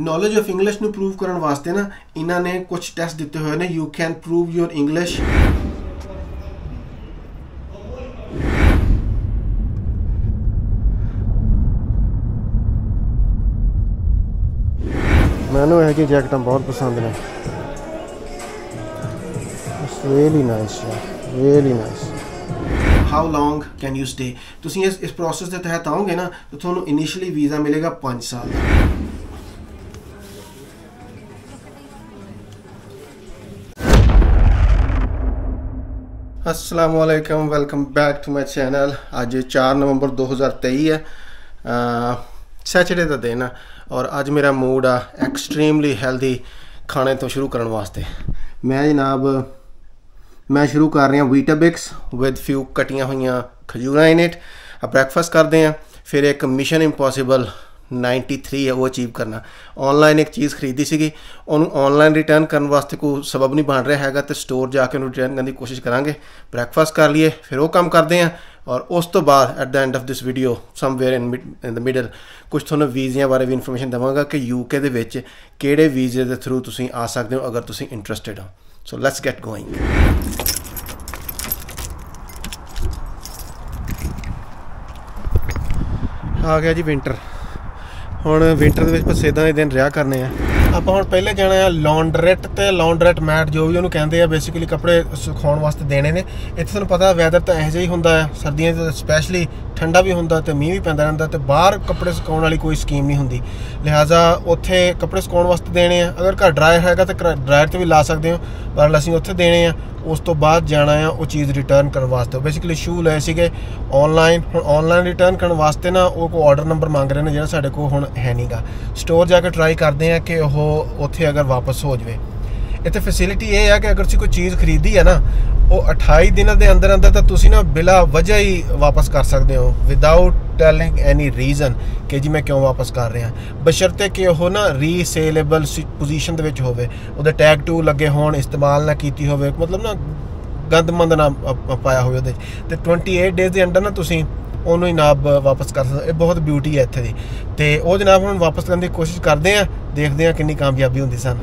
Knowledge of English ਨੂੰ prove ਕਰਨ ਵਾਸਤੇ ਨਾ ਇਹਨਾਂ ਨੇ ਕੁਝ ਟੈਸਟ ਦਿੱਤੇ ਹੋਏ ਨੇ you can prove your English ਮੈਨੂੰ ਇਹ ਜੀ ਜੈਕਟਾਂ ਬਹੁਤ ਪਸੰਦ ਨੇ। It's really nice really nice how long can you stay ਤੁਸੀਂ ਇਸ ਇਸ ਪ੍ਰੋਸੈਸ ਦੇ ਤਹਿਤ ਆਓਗੇ ਨਾ ਤਾਂ ਤੁਹਾਨੂੰ ਇਨੀਸ਼ੀਅਲੀ ਵੀਜ਼ਾ ਮਿਲੇਗਾ 5 ਸਾਲ ਦਾ। ਅਸਲਾਮ ਵਾਲੇਕਮ welcome back to my channel ਅੱਜ 4 ਨਵੰਬਰ 2023 ਹੈ। ਸੈਚਰਡੇ ਦਾ ਦਿਨ ਆ ਔਰ ਅੱਜ ਮੇਰਾ ਮੂਡ ਆ ਐਕਸਟ੍ਰੀਮਲੀ ਹੈਲਦੀ ਖਾਣੇ ਤੋਂ ਸ਼ੁਰੂ ਕਰਨ ਵਾਸਤੇ। ਮੈਂ ਜਨਾਬ, ਮੈਂ ਸ਼ੁਰੂ ਕਰ ਰਿਹਾ ਵੀਟਾਬਿਕਸ ਵਿਦ ਫਿਊ ਕਟੀਆਂ ਹੋਈਆਂ ਖਜੂਰਾਂ ਇਨ ਇਟ ਆ ਬ੍ਰੈਕਫਾਸਟ ਕਰਦੇ ਆ ਫਿਰ ਇੱਕ ਮਿਸ਼ਨ ਇੰਪੋਸੀਬਲ 93 ਹੈ, ਉਹ ਅਚੀਵ ਕਰਨਾ। ਆਨਲਾਈਨ ਇੱਕ ਚੀਜ਼ ਖਰੀਦੀ ਸੀਗੀ, ਉਹਨੂੰ ਆਨਲਾਈਨ ਰਿਟਰਨ ਕਰਨ ਵਾਸਤੇ ਕੋਈ ਸਬਬ ਨਹੀਂ ਬਣ ਰਿਹਾ ਹੈਗਾ ਤੇ ਸਟੋਰ ਜਾ ਕੇ ਉਹਨੂੰ ਰਿਟਰਨ ਕਰਨ ਦੀ ਕੋਸ਼ਿਸ਼ ਕਰਾਂਗੇ। ਬ੍ਰੈਕਫਾਸਟ ਕਰ ਲਈਏ, ਫਿਰ ਉਹ ਕੰਮ ਕਰਦੇ ਆ ਔਰ ਉਸ ਤੋਂ ਬਾਅਦ at the end of this video somewhere in in the middle ਕੁਝ ਤੁਹਾਨੂੰ ਵੀਜ਼ਿਆਂ ਬਾਰੇ ਵੀ ਇਨਫੋਰਮੇਸ਼ਨ ਦਵਾਂਗਾ ਕਿ ਯੂਕੇ ਦੇ ਵਿੱਚ ਕਿਹੜੇ ਵੀਜ਼ੇ ਦੇ ਥਰੂ ਤੁਸੀਂ ਆ ਸਕਦੇ ਹੋ ਅਗਰ ਤੁਸੀਂ ਇੰਟਰਸਟਿਡ ਹੋ। ਸੋ ਲੈਟਸ ਗੈਟ ਗੋਇੰਗ ਆ ਗਿਆ ਜੀ ਵਿੰਟਰ ਹੁਣ ਵਿੰਟਰ ਦੇ ਵਿੱਚ ਪਸੇਦਾਂ ਦੇ ਦਿਨ ਰਿਹਾ ਕਰਨੇ ਆ। ਆਪਾਂ ਹੁਣ ਪਹਿਲੇ ਜਾਣਾ ਆ ਲੌਂਡਰੇਟ ਤੇ ਲੌਂਡਰੇਟ ਮੈਟ ਜੋ ਵੀ ਉਹਨੂੰ ਕਹਿੰਦੇ ਆ ਬੇਸਿਕਲੀ ਕੱਪੜੇ ਸੁਕਾਉਣ ਵਾਸਤੇ ਦੇਣੇ ਨੇ। ਇੱਥੇ ਤੁਹਾਨੂੰ ਪਤਾ ਵੈਦਰ ਤਾਂ ਇਹੋ ਜਿਹਾ ਹੀ ਹੁੰਦਾ ਹੈ ਸਰਦੀਆਂ 'ਚ ਸਪੈਸ਼ਲੀ ਠੰਡਾ ਵੀ ਹੁੰਦਾ ਤੇ ਮੀਂਹ ਵੀ ਪੈਂਦਾ ਰਹਿੰਦਾ ਤੇ ਬਾਹਰ ਕੱਪੜੇ ਸੁਕਾਉਣ ਵਾਲੀ ਕੋਈ ਸਕੀਮ ਨਹੀਂ ਹੁੰਦੀ। ਲਿਹਾਜ਼ਾ ਉੱਥੇ ਕੱਪੜੇ ਸੁਕਾਉਣ ਵਾਸਤੇ ਦੇਣੇ ਆ। ਅਗਰ ਘਰ ਡਰਾਇਰ ਹੈਗਾ ਤਾਂ ਡਰਾਇਰ ਤੇ ਵੀ ਲਾ ਸਕਦੇ ਹੋ, ਪਰ ਅਸੀਂ ਉੱਥੇ ਦੇਣੇ ਆ। ਉਸ ਤੋਂ ਬਾਅਦ ਜਾਣਾ ਆ, ਉਹ ਚੀਜ਼ ਰਿਟਰਨ ਕਰਨ ਵਾਸਤੇ। ਬੇਸਿਕਲੀ ਸ਼ੂ ਲਏ ਸੀਗੇ ਆਨਲਾਈਨ ਹੁਣ ਆਨਲਾਈਨ ਰਿਟਰਨ ਕਰਨ ਵਾਸਤੇ ਨਾ ਉਹ ਕੋ ਆਰਡਰ ਨੰਬਰ ਮੰਗ ਰਹੇ ਨੇ, ਜਿਹੜਾ ਸਾਡੇ ਕੋਲ ਹੁਣ ਹੈ ਨਹੀਂਗਾ ਸਟੋਰ ਜਾ ਕੇ ਟਰਾਈ ਕਰਦੇ ਆ ਕਿ ਉਹ ਉੱਥੇ ਅਗਰ ਵਾਪਸ ਹੋ ਜਵੇ। ਇੱਥੇ ਫੈਸਿਲਿਟੀ ਇਹ ਹੈ ਕਿ ਅਗਰ ਤੁਸੀਂ ਕੋਈ ਚੀਜ਼ ਖਰੀਦੀ ਹੈ ਨਾ, ਉਹ 28 ਦਿਨਾਂ ਦੇ ਅੰਦਰ ਅੰਦਰ ਤਾਂ ਤੁਸੀਂ ਨਾ ਬਿਲਾ ਵਜ੍ਹਾ ਹੀ ਵਾਪਸ ਕਰ ਸਕਦੇ ਹੋ ਵਿਦਆਊਟ ਟੈਲਿੰਗ ਐਨੀ ਰੀਜ਼ਨ ਕਿ ਜੀ ਮੈਂ ਕਿਉਂ ਵਾਪਸ ਕਰ ਰਿਹਾ। ਬਸ਼ਰਤੇ ਕਿ ਉਹ ਨਾ ਰੀਸੇਲੇਬਲ ਪੋਜੀਸ਼ਨ ਦੇ ਵਿੱਚ ਹੋਵੇ, ਉਹਦੇ ਟੈਗ ਟੂ ਲੱਗੇ ਹੋਣ, ਇਸਤੇਮਾਲ ਨਾ ਕੀਤੀ ਹੋਵੇ, ਮਤਲਬ ਨਾ ਗੰਦਮੰਦ ਨਾ ਪਾਇਆ ਹੋਵੇ ਉਹਦੇ। ਤੇ 28 ਡੇਜ਼ ਦੇ ਅੰਦਰ ਨਾ ਤੁਸੀਂ ਉਹਨੂੰ ਹੀ ਨਾਬ ਵਾਪਸ ਕਰ ਸਕਦੇ। ਇਹ ਬਹੁਤ ਬਿਊਟੀ ਹੈ ਇੱਥੇ ਦੀ। ਤੇ ਉਹ ਜਨਾਬ ਹੁਣ ਵਾਪਸ ਕਰਨ ਦੀ ਕੋਸ਼ਿਸ਼ ਕਰਦੇ ਆ ਦੇਖਦੇ ਆ ਕਿੰਨੀ ਕਾਮਯਾਬੀ ਹੁੰਦੀ ਸਨ।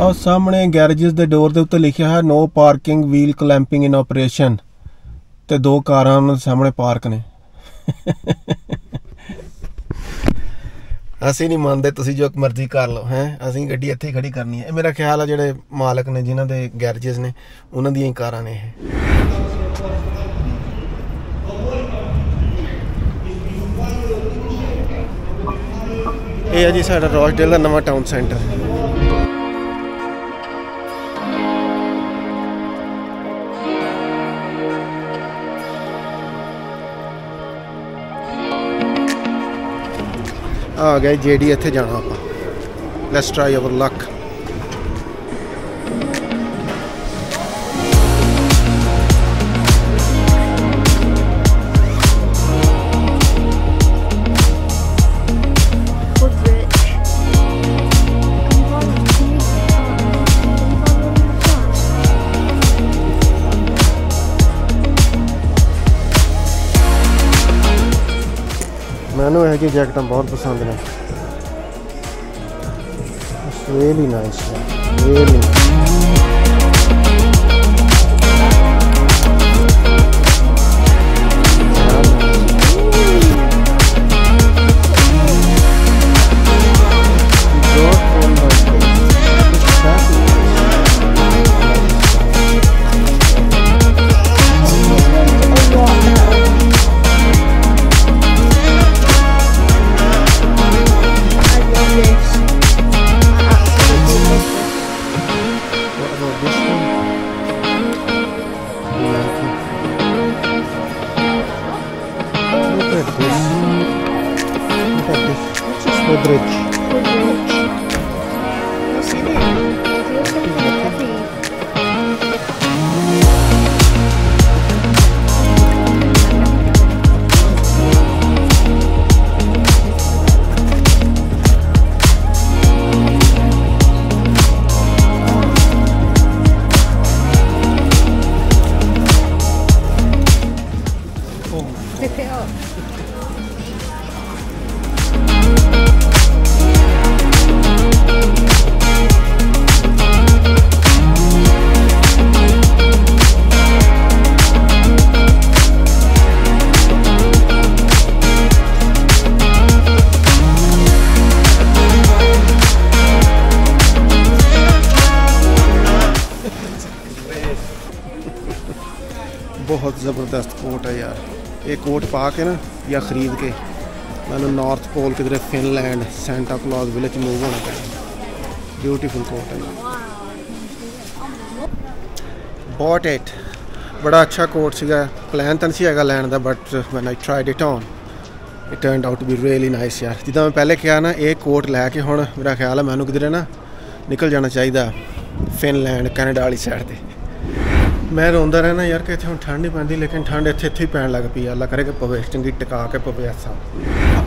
ਆਹ ਸਾਹਮਣੇ ਗੈਰੇਜਸ ਦੇ ਡੋਰ ਦੇ ਉੱਤੇ ਲਿਖਿਆ ਹੈ no parking wheel clamping in operation ਤੇ ਦੋ ਕਾਰਾਂ ਉਹਨਾਂ ਦੇ ਸਾਹਮਣੇ ਪਾਰਕ ਨੇ। ਅਸੀਂ ਨਹੀਂ ਮੰਨਦੇ ਤੁਸੀਂ ਜੋ ਮਰਜ਼ੀ ਕਰ ਲਓ ਹੈ? ਅਸੀਂ ਗੱਡੀ ਇੱਥੇ ਖੜੀ ਕਰਨੀ ਹੈ। ਇਹ ਮੇਰਾ ਖਿਆਲ ਆ ਜਿਹੜੇ ਮਾਲਕ ਨੇ ਜਿਨ੍ਹਾਂ ਦੇ ਗੈਰੇਜਸ ਨੇ ਉਹਨਾਂ ਦੀਆਂ ਹੀ ਕਾਰਾਂ ਨੇ ਇਹ। ਇਹ ਹੈ ਜੀ ਸਾਡਾ ਰੋਸਡੇਲ ਦਾ ਨਵਾਂ ਟਾਊਨ ਸੈਂਟਰ ਆ ਗਿਆ ਜੇਡੀ ਇੱਥੇ ਜਾਣਾ ਆਪਾਂ। ਲੈਟਸ ਟਰਾਈ ਆਵਰ ਲੱਕ ਮੈਨੂੰ ਇਹ ਜੀ ਜੈਕਟਾਂ ਬਹੁਤ ਪਸੰਦ ਨੇ। ਇਟਸ ਰੀਲੀ ਬਹੁਤ ਜ਼ਬਰਦਸਤ ਕੋਟ ਹੈ ਯਾਰ। ਇਹ ਕੋਟ ਪਾ ਕੇ ਨਾ ਜਾਂ ਖਰੀਦ ਕੇ, ਮੈਨੂੰ ਨਾਰਥ ਪੋਲ ਕਿਧਰੇ Finland Santa Claus village move ਹੋਣਾ ਪੈਣਾ। ਬਿਊਟੀਫੁਲ ਕੋਟ ਹੈ ਬੋਟ ਇਟ ਬੜਾ ਅੱਛਾ ਕੋਟ ਸੀਗਾ। ਪਲਾਨ ਤਾਂ ਨਹੀਂ ਸੀ ਹੈਗਾ ਲੈਣ ਦਾ but when I tried it on it turned out to be really nice ਯਾਰ। ਜਿੱਦਾਂ ਮੈਂ ਪਹਿਲੇ ਕਿਹਾ ਨਾ, ਇਹ ਕੋਟ ਲੈ ਕੇ ਹੁਣ ਮੇਰਾ ਖਿਆਲ ਹੈ ਮੈਨੂੰ ਕਿਧਰੇ ਨਾ ਨਿਕਲ ਜਾਣਾ ਚਾਹੀਦਾ ਫਿਨਲੈਂਡ ਕੈਨੇਡਾ ਵਾਲੀ ਸਾਈਡ ਤੇ। ਮੈਂ ਰੋਂਦਾ ਰਹਿਣਾ ਯਾਰ ਕਿ ਇੱਥੇ ਹੁਣ ਠੰਡ ਨਹੀਂ ਪੈਂਦੀ, ਲੇਕਿਨ ਠੰਡ ਇੱਥੇ ਇੱਥੇ ਹੀ ਪੈਣ ਲੱਗ ਪਈ ਅੱਲਾ ਕਰੇ ਕਿ ਪਵੇ, ਚੰਗੀ ਟਿਕਾ ਕੇ ਪਵੇ ਐਸਾ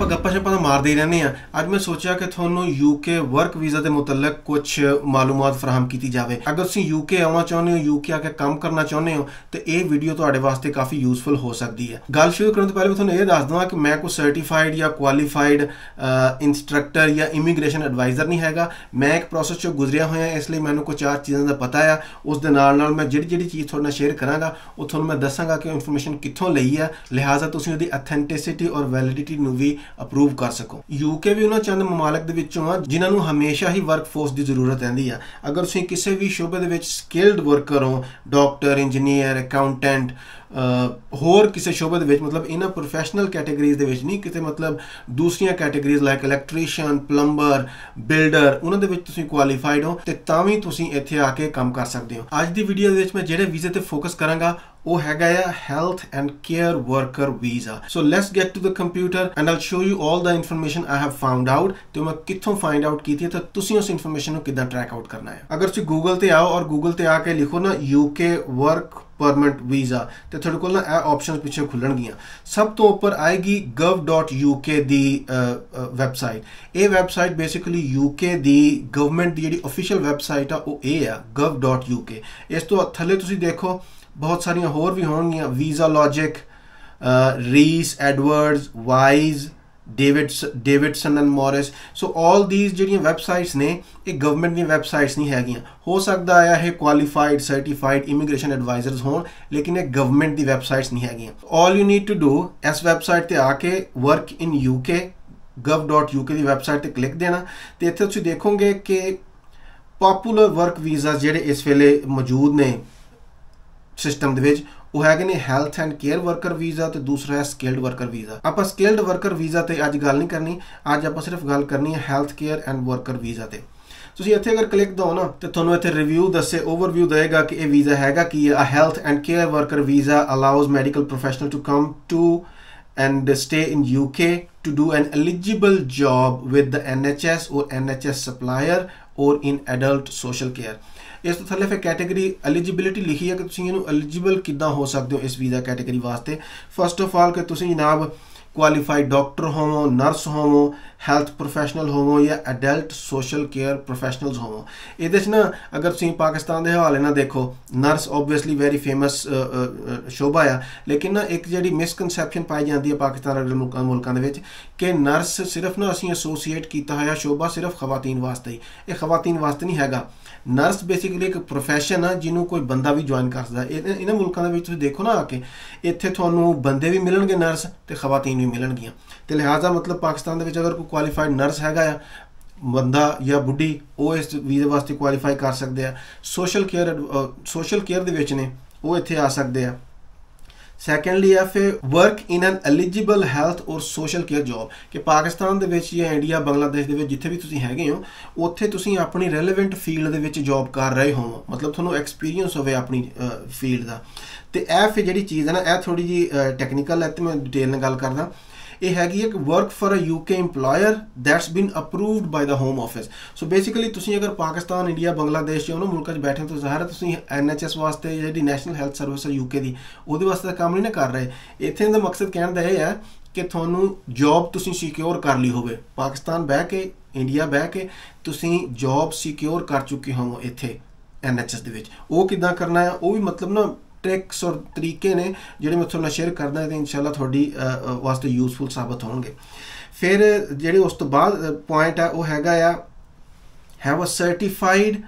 ਆਪਾਂ ਗੱਪਾਂ ਸ਼ੱਪਾਂ ਤਾਂ ਮਾਰਦੇ ਹੀ ਰਹਿੰਦੇ ਆ ਅੱਜ ਮੈਂ ਸੋਚਿਆ ਕਿ ਤੁਹਾਨੂੰ ਯੂਕੇ ਵਰਕ ਵੀਜ਼ਾ ਦੇ ਮੁਤਲਕ ਕੁਝ ਮਾਲੂਮਾਤ ਫਰਾਹਮ ਕੀਤੀ ਜਾਵੇ। ਅਗਰ ਤੁਸੀਂ ਯੂਕੇ ਆਉਣਾ ਚਾਹੁੰਦੇ ਹੋ ਯੂਕੇ ਆ ਕੇ ਕੰਮ ਕਰਨਾ ਚਾਹੁੰਦੇ ਹੋ, ਤੇ ਇਹ ਵੀਡੀਓ ਤੁਹਾਡੇ ਵਾਸਤੇ ਕਾਫੀ ਯੂਸਫੁਲ ਹੋ ਸਕਦੀ ਹੈ। ਗੱਲ ਸ਼ੁਰੂ ਕਰਨ ਤੋਂ ਪਹਿਲੇ ਮੈਂ ਤੁਹਾਨੂੰ ਇਹ ਦੱਸ ਦਵਾਂ ਕਿ ਮੈਂ ਕੋਈ ਸਰਟੀਫਾਈਡ ਜਾਂ ਕੁਆਲੀਫਾਈਡ ਇਨਸਟ੍ਰਕਟਰ ਜਾਂ ਇਮੀਗ੍ਰੇਸ਼ਨ ਐਡਵਾਈਜ਼ਰ ਨਹੀਂ ਹੈਗਾ। ਮੈਂ ਇੱਕ ਪ੍ਰੋਸੈਸ ਚੋਂ ਗੁਜ਼ਰਿਆ ਹੋਇਆ, ਇਸ ਲਈ ਮੈਨੂੰ ਕੁਝ ਚਾਰ ਚੀਜ਼ਾਂ ਦਾ ਪਤਾ ਆ। ਉਸ ਦੇ ਨਾਲ ਨਾਲ ਮੈਂ ਜਿਹੜੀ ਜਿਹੜੀ ਚੀਜ਼ ਤੁਹਾਡੇ ਨਾਲ ਸ਼ੇਅਰ ਕਰਾਂਗਾ, ਉਹ ਤੁਹਾਨੂੰ ਮੈਂ ਦੱਸਾਂਗਾ ਕਿ ਇਨਫੋਰਮੇਸ਼ਨ ਕਿੱਥੋਂ ਲਈ ਹੈ। ਲਿਹਾਜ਼ਾ ਤੁਸੀਂ ਉਹਦੀ ਅਥੈਂਟਿਸਿਟੀ ਔਰ ਵੈਲਿਡਿਟੀ ਨੂੰ ਵੀ ਅਪਰੂਵ ਕਰ ਸਕੋ। ਯੂਕੇ ਵੀ ਉਹਨਾਂ ਚੰਦ ਮਮਾਲਕ ਦੇ ਵਿੱਚੋਂ ਆ, ਜਿਨ੍ਹਾਂ ਨੂੰ ਹਮੇਸ਼ਾ ਹੀ ਵਰਕਫੋਰਸ ਦੀ ਜ਼ਰੂਰਤ ਰਹਿੰਦੀ ਆ। ਅਗਰ ਤੁਸੀਂ ਕਿਸੇ ਵੀ ਸ਼ੋਬੇ ਦੇ ਵਿੱਚ ਸਕਿਲਡ ਵਰਕਰ ਹੋ ਡਾਕਟਰ ਇੰਜੀਨੀਅਰ ਅਕਾਊਂਟੈਂਟ ਹੋਰ ਕਿਸੇ ਸ਼ੋਬੇ ਦੇ ਵਿੱਚ, ਮਤਲਬ ਇਹਨਾਂ ਪ੍ਰੋਫੈਸ਼ਨਲ ਕੈਟਾਗਰੀਜ਼ ਦੇ ਵਿੱਚ ਨਹੀਂ, ਕਿਤੇ ਮਤਲਬ ਦੂਸਰੀਆਂ categories like electrician plumber builder ਉਹਨਾਂ ਦੇ ਵਿੱਚ ਤੁਸੀਂ ਕੁਆਲੀਫਾਈਡ ਹੋ ਤੇ ਤਾਂ ਵੀ ਤੁਸੀਂ ਇੱਥੇ ਆ ਕੇ ਕੰਮ ਕਰ ਸਕਦੇ ਹੋ। ਅੱਜ ਦੀ ਵੀਡੀਓ ਦੇ ਵਿੱਚ ਮੈਂ ਜਿਹੜੇ ਵੀਜ਼ੇ ਤੇ ਫੋਕਸ ਕਰਾਂਗਾ ਉਹ ਹੈਗਾ ਆ health and care worker visa so let's get to the computer and I'll show you all the information I have found out ਤੇ ਮੈਂ ਕਿੱਥੋਂ ਫਾਈਂਡ ਆਊਟ ਕੀਤੀ ਹੈ ਤਾਂ ਤੁਸੀਂ ਉਸ ਇਨਫੋਰਮੇਸ਼ਨ ਨੂੰ ਕਿੱਦਾਂ ਟਰੈਕ ਆਊਟ ਕਰਨਾ ਹੈ। ਅਗਰ ਤੁਸੀਂ ਗੂਗਲ ਤੇ ਆਓ ਔਰ ਗੂਗਲ ਤੇ ਆ ਕੇ ਲਿਖੋ ਨਾ ਯੂਕੇ ਵਰਕ ਪਰਮਿਟ ਵੀਜ਼ਾ ਤੇ ਤੁਹਾਡੇ ਕੋਲ ਨਾ ਇਹ ਆਪਸ਼ਨਸ ਪਿੱਛੇ ਖੁੱਲਣਗੀਆਂ। ਸਭ ਤੋਂ ਉੱਪਰ ਆਏਗੀ gov.uk ਦੀ ਵੈਬਸਾਈਟ ਇਹ ਵੈਬਸਾਈਟ ਬੇਸਿਕਲੀ UK ਦੀ ਗਵਰਨਮੈਂਟ ਦੀ ਜਿਹੜੀ ਅਫੀਸ਼ੀਅਲ ਵੈਬਸਾਈਟ ਆ, ਉਹ ਇਹ ਆ, gov.uk ਇਸ ਤੋਂ ਥੱਲੇ ਤੁਸੀਂ ਦੇਖੋ ਬਹੁਤ ਸਾਰੀਆਂ ਹੋਰ ਵੀ ਹੋਣਗੀਆਂ। Visa logic Reiss Edwards wise Davidsons Davidson and Morris so all these ਜਿਹੜੀਆਂ ਵੈਬਸਾਈਟਸ ਨੇ, ਇਹ ਗਵਰਨਮੈਂਟ ਦੀਆਂ ਵੈਬਸਾਈਟਸ ਨਹੀਂ ਹੈਗੀਆਂ। ਹੋ ਸਕਦਾ ਆ ਇਹ ਕੁਆਲੀਫਾਈਡ ਸਰਟੀਫਾਈਡ ਇਮੀਗ੍ਰੇਸ਼ਨ ਐਡਵਾਈਜ਼ਰਸ ਹੋਣ, ਲੇਕਿਨ ਇਹ ਗਵਰਨਮੈਂਟ ਦੀ ਵੈਬਸਾਈਟਸ ਨਹੀਂ ਹੈਗੀਆਂ। All you need to do ਇਸ ਵੈਬਸਾਈਟ ਤੇ ਆ ਕੇ ਵਰਕ ਇਨ ਯੂਕੇ gov.uk ਦੀ ਵੈਬਸਾਈਟ ਤੇ ਕਲਿੱਕ ਦੇਣਾ। ਤੇ ਇੱਥੇ ਤੁਸੀਂ ਦੇਖੋਗੇ ਕਿ ਪਪੂਲਰ ਵਰਕ ਵੀਜ਼ਾ ਜਿਹੜੇ ਇਸ ਵੇਲੇ ਮੌਜੂਦ ਨੇ ਸਿਸਟਮ ਦੇ ਵਿੱਚ, ਉਹ ਹੈਗੇ ਨੇ health and care worker visa ਤੇ ਦੂਸਰਾ ਹੈ ਸਕਿਲਡ ਵਰਕਰ ਵੀਜ਼ਾ ਆਪਾਂ ਸਕਿਲਡ ਵਰਕਰ ਵੀਜ਼ਾ ਤੇ ਅੱਜ ਗੱਲ ਨਹੀਂ ਕਰਨੀ, ਅੱਜ ਆਪਾਂ ਸਿਰਫ ਗੱਲ ਕਰਨੀ ਹੈ health care and worker visa ਤੇ। ਤੁਸੀਂ ਇੱਥੇ ਅਗਰ ਕਲਿੱਕ ਦੋ ਨਾ, ਤੇ ਤੁਹਾਨੂੰ ਇੱਥੇ ਰਿਵਿਊ ਦੱਸੇ ਓਵਰਵਿਊ ਦੇਗਾ ਕਿ ਇਹ ਵੀਜ਼ਾ ਹੈਗਾ ਕੀ ਹੈ। ਅ health and care worker visa allows medical professional to come to and stay in UK to do an eligible job with the NHS or NHS supplier or in adult social care ਇਸ ਤੋਂ ਥੱਲੇ ਫਿਰ category eligibility ਲਿਖੀ ਹੈ ਕਿ ਤੁਸੀਂ ਇਹਨੂੰ eligible ਕਿੱਦਾਂ ਹੋ ਸਕਦੇ ਹੋ ਇਸ ਵੀਜ਼ਾ ਕੈਟਾਗਰੀ ਵਾਸਤੇ। ਫਸਟ ਆਫ ਆਲ ਕਿ ਤੁਸੀਂ ਜਨਾਬ ਕੁਆਲੀਫਾਈਡ ਡਾਕਟਰ ਹੋਵੋ ਨਰਸ ਹੋਵੋ ਹੈਲਥ ਪ੍ਰੋਫੈਸ਼ਨਲ ਹੋਵੋ ਜਾਂ ਅਡਲਟ ਸੋਸ਼ਲ ਕੇਅਰ ਪ੍ਰੋਫੈਸ਼ਨਲਸ ਹੋਵੋ। ਇਹਦੇ 'ਚ ਨਾ ਅਗਰ ਤੁਸੀਂ ਪਾਕਿਸਤਾਨ ਦੇ ਹਵਾਲੇ ਨਾਲ ਦੇਖੋ ਨਰਸ ਆਬਵੀਅਸਲੀ ਵੈਰੀ ਫੇਮਸ ਸ਼ੋਭਾ ਆ। ਲੇਕਿਨ ਨਾ ਇੱਕ ਜਿਹੜੀ ਮਿਸਕਨਸੈਪਸ਼ਨ ਪਾਈ ਜਾਂਦੀ ਹੈ ਪਾਕਿਸਤਾਨ ਦੇ ਮੁਲਕਾਂ ਦੇ ਵਿੱਚ ਕਿ ਨਰਸ ਸਿਰਫ ਨਾ ਅਸੀਂ ਐਸੋਸੀਏਟ ਕੀਤਾ ਹੋਇਆ ਸ਼ੋਭਾ ਸਿਰਫ ਖਵਾਤੀਨ ਵਾਸਤੇ ਹੀ। ਇਹ ਖਵਾਤੀਨ ਵਾਸਤੇ ਨਹੀਂ ਹੈਗਾ। ਨਰਸ ਬੇਸਿਕਲੀ ਇੱਕ profession ਆ, ਜਿਹਨੂੰ ਕੋਈ ਬੰਦਾ ਵੀ ਜੁਆਇਨ ਕਰ ਸਕਦਾ। ਇਹਨਾਂ ਮੁਲਕਾਂ ਦੇ ਵਿੱਚ ਤੁਸੀਂ ਦੇਖੋ ਨਾ ਆ ਕੇ, ਇੱਥੇ ਤੁਹਾਨੂੰ ਬੰਦੇ ਵੀ ਮਿਲਣਗੇ ਨਰਸ ਤੇ ਖਵਾਤੀਨ ਵੀ ਮਿਲਣਗੀਆਂ। ਤੇ ਲਿਹਾਜ਼ਾ ਮਤਲਬ ਪਾਕਿਸਤਾਨ ਦੇ ਵਿੱਚ ਅਗਰ ਕੋਈ ਕੁਆਲੀਫਾਈਡ ਨਰਸ ਹੈਗਾ ਆ, ਬੰਦਾ ਜਾਂ ਬੁੱਢੀ, ਉਹ ਇਸ ਵੀਜ਼ੇ ਵਾਸਤੇ ਕੁਆਲੀਫਾਈ ਕਰ ਸਕਦੇ ਆ। ਸੋਸ਼ਲ ਕੇਅਰ ਸੋਸ਼ਲ ਕੇਅਰ ਦੇ ਵਿੱਚ ਨੇ, ਉਹ ਇੱਥੇ ਆ ਸਕਦੇ ਆ। ਸੈਕੰਡਲੀ ਹੈ ਫਿਰ work in an eligible health or social care job ਕਿ ਪਾਕਿਸਤਾਨ ਦੇ ਵਿੱਚ ਜਾਂ ਇੰਡੀਆ, ਬੰਗਲਾਦੇਸ਼ ਦੇ ਵਿੱਚ ਜਿੱਥੇ ਵੀ ਤੁਸੀਂ ਹੈਗੇ ਹੋ, ਉੱਥੇ ਤੁਸੀਂ ਆਪਣੀ ਰੈਲੇਵੈਂਟ ਫੀਲਡ ਦੇ ਵਿੱਚ ਜੌਬ ਕਰ ਰਹੇ ਹੋ। ਮਤਲਬ ਤੁਹਾਨੂੰ ਐਕਸਪੀਰੀਅੰਸ ਹੋਵੇ ਆਪਣੀ ਫੀਲਡ ਦਾ। ਤੇ ਇਹ ਫਿਰ ਜਿਹੜੀ ਚੀਜ਼ ਹੈ ਨਾ, ਇਹ ਥੋੜੀ ਜੀ ਟੈਕਨੀਕਲ ਹੈ, ਤੇ ਮੈਂ ਡਿਟੇਲ ਨਾਲ ਗੱਲ ਕਰਦਾ। ਇਹ ਹੈਗੀ ਇੱਕ work for uh UK EMPLOYER that's been approved by the home office so basically ਤੁਸੀਂ ਅਗਰ ਪਾਕਿਸਤਾਨ, ਇੰਡੀਆ, ਬੰਗਲਾਦੇਸ਼ ਜਾਂ ਉਹਨਾਂ ਮੁਲਕਾਂ 'ਚ ਬੈਠੇ ਹੋ ਤਾਂ ਜ਼ਾਹਰ ਹੈ ਤੁਸੀਂ ਐਨਐਚਐਸ ਵਾਸਤੇ ਜਿਹੜੀ ਨੈਸ਼ਨਲ ਹੈਲਥ ਸਰਵਿਸ ਹੈ ਯੂਕੇ ਦੀ, ਉਹਦੇ ਵਾਸਤੇ ਕੰਮ ਨਹੀਂ ਨਾ ਕਰ ਰਹੇ। ਇੱਥੇ ਦਾ ਮਕਸਦ ਕਹਿਣ ਦਾ ਇਹ ਹੈ ਕਿ ਤੁਹਾਨੂੰ ਜੌਬ ਤੁਸੀਂ ਸਿਕਿਉਰ ਕਰ ਲਈ ਹੋਵੇ। ਪਾਕਿਸਤਾਨ ਬਹਿ ਕੇ, ਇੰਡੀਆ ਬਹਿ ਕੇ ਤੁਸੀਂ ਜੌਬ ਸਿਕਿਉਰ ਕਰ ਚੁੱਕੇ ਹੋ ਇੱਥੇ ਐਨਐਚਐਸ ਦੇ ਵਿੱਚ। ਉਹ ਕਿਦਾਂ ਕਰਨਾ ਹੈ, ਉਹ ਵੀ ਮਤਲਬ ਨਾ ਟ੍ਰਿਕਸ ਔਰ ਤਰੀਕੇ ਨੇ ਜਿਹੜੇ ਮੈਂ ਤੁਹਾਨੂੰ ਸ਼ੇਅਰ ਕਰਦਾ ਤੇ ਇਨਸ਼ਾਅੱਲਾ ਤੁਹਾਡੀ ਵਾਸਤੇ ਯੂਸਫੁਲ ਸਾਬਤ ਹੋਣਗੇ। ਫਿਰ ਜਿਹੜੇ ਉਸ ਤੋਂ ਬਾਅਦ ਪੁਆਇੰਟ ਹੈ ਉਹ ਹੈਗਾ ਆ have a certified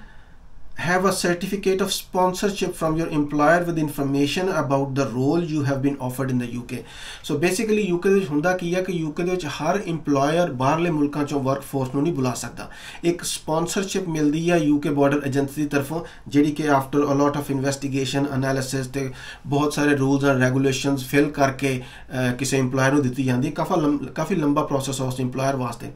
have a certificate of sponsorship from your employer with information about the role you have been offered in the UK so basically UK ਦੇ ਵਿੱਚ ਹੁੰਦਾ ਕੀ ਹੈ ਕਿ UK ਦੇ ਵਿੱਚ ਹਰ EMPLOYER ਬਾਹਰਲੇ ਮੁਲਕਾਂ ਚੋਂ ਵਰਕਫੋਰਸ ਨੂੰ ਨਹੀਂ ਬੁਲਾ ਸਕਦਾ ਇੱਕ ਸਪਾਂਸਰਸ਼ਿਪ ਮਿਲਦੀ ਹੈ UK ਬਾਰਡਰ ਏਜੰਸੀ ਦੀ ਤਰਫੋਂ ਜਿਹੜੀ ਕਿ after a lot of investigation analysis ਤੇ ਬਹੁਤ ਸਾਰੇ ਰੂਲਸ ਐਂਡ ਰੈਗੂਲੇਸ਼ਨਸ ਫਿਲ ਕਰਕੇ ਕਿਸੇ EMPLOYER ਨੂੰ ਦਿੱਤੀ ਜਾਂਦੀ ਹੈ ਕਾਫੀ ਕਾਫੀ ਲੰਬਾ ਪ੍ਰੋਸੈਸ ਹੈ ਉਸ EMPLOYER ਵਾਸਤੇ